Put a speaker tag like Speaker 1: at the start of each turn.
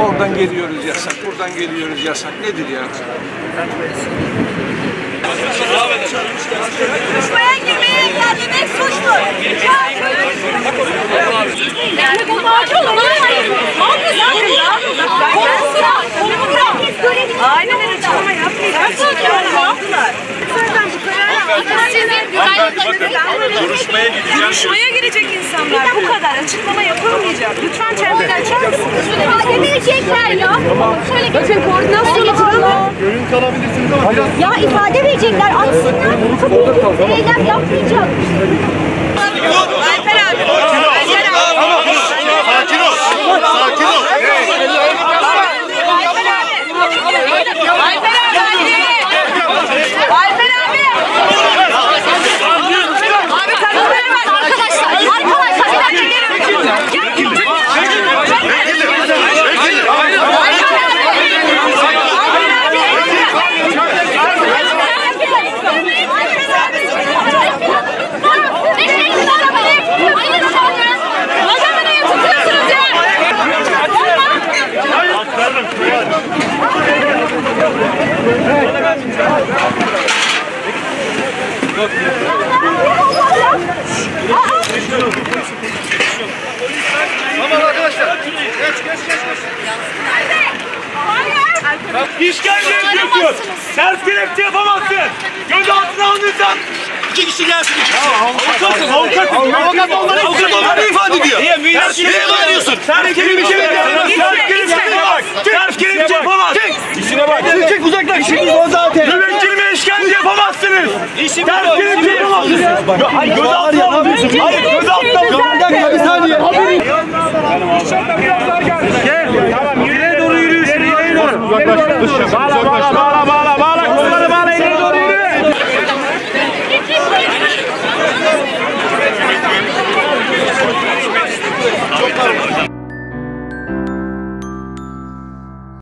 Speaker 1: Oradan geliyoruz yasak, buradan geliyoruz yasak. Nedir ya?
Speaker 2: Konuşmaya girmeye engellemek suçtur. Yani bu macun olur. Abi sen de ya. Kolumu bırak. Kolumu bırak. Aynen öyle. Açıklama. Zaten güvenlik
Speaker 3: Duruşmaya gideceğim.
Speaker 2: Duruşmaya girecek insanlar. Bu kadar. Açıklama yapılmayacak. Lütfen çemberi açar mısınız? İfade verecekler ya. Şöyle geçin koordinasyonu kuralım.
Speaker 3: Görüntü alabilirsiniz ama biraz
Speaker 2: Ya ifade verecekler. Açsınlar. Büyük eylem yapmayacak.
Speaker 3: Tamam arkadaşlar. Geç geç geç.
Speaker 4: İşkence yapıyorsun. Ters kelepçe yapamazsın. Göz altına alınırsan iki kişi gelsin. Avukatız, avukatız. Avukat onları ifade ediyor. Niye? Ters kelepçe yapamıyorsun. Ters kelepçe yapamazsın. Ters kelepçe Şuna bak. Çık çık uzaklaş. İşimiz o zaten. Müvekkilime işkence yapamazsınız. İşimiz o. Tersini yapamazsınız. Hayır göz altına alıyorsun. Hayır göz altına alıyorsun. Bir dakika bir saniye. İnşallah biraz daha gel. Gel. Tamam yürüye doğru yürüyorsun. Yürüye doğru.
Speaker 3: Uzaklaş. Dışarı. Bağla bağla bağla bağla bağla. Kolları bağla ileri doğru yürü. Çok var.